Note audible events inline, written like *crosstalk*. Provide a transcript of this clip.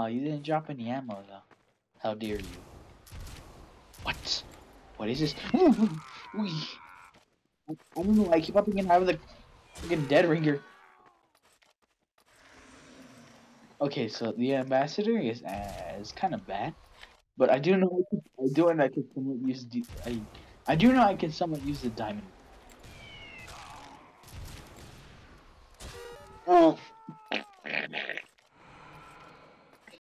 Oh, you didn't drop any ammo though. How dare you? What? What is this? *laughs* Oh I don't. I keep on thinking I was a fucking dead ringer. Okay, so the ambassador is uh, is kind of bad, but I do know I, I do know I can somewhat use the I I do know I can somewhat use the diamond. Oh,